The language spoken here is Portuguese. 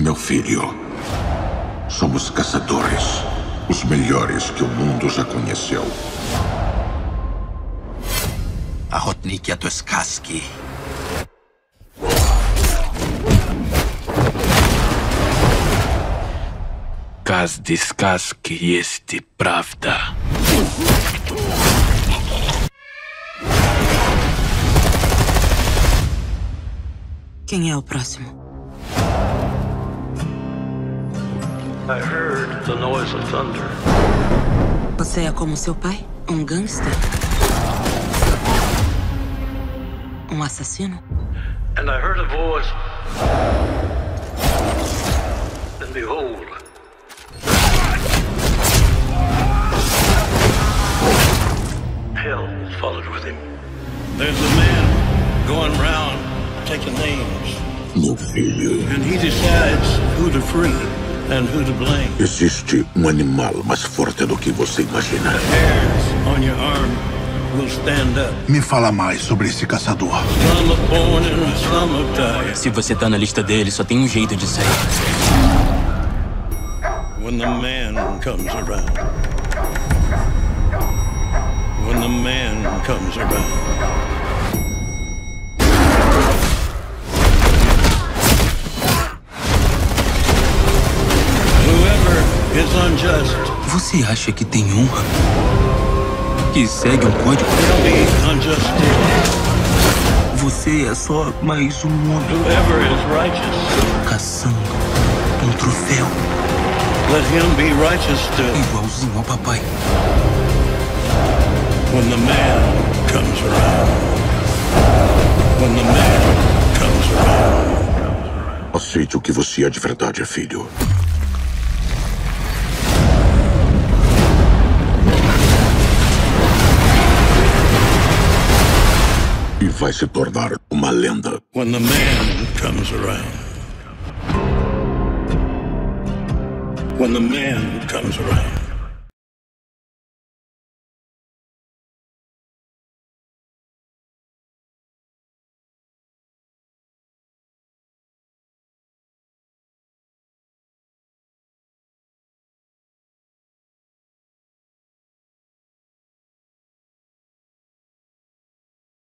Meu filho, somos caçadores. Os melhores que o mundo já conheceu. A Rotnik Atoskaski. Każdy сказки есть и правда. Quem é o próximo? I heard the noise of thunder. Você é como seu pai? Um gangster? Um assassino? And I heard a voice. And behold, hell followed with him. There's a man going round taking names, Meu filho, and he decides who to free and who to blame. existe um animal mais forte do que você imagina. Hairs on your arm will stand up. Me fala mais sobre esse caçador. Some are born and some have died. Se você tá na lista dele, só tem um jeito de sair. When the man comes around. When the man comes around. Você acha que tem honra? Que segue um código? Você é só mais um homem caçando um troféu let him be righteous still. igualzinho ao papai. When the man comes around. When the man comes around. Aceite o que você é de verdade, filho. E vai se tornar uma lenda. When the man comes around. When the man comes around.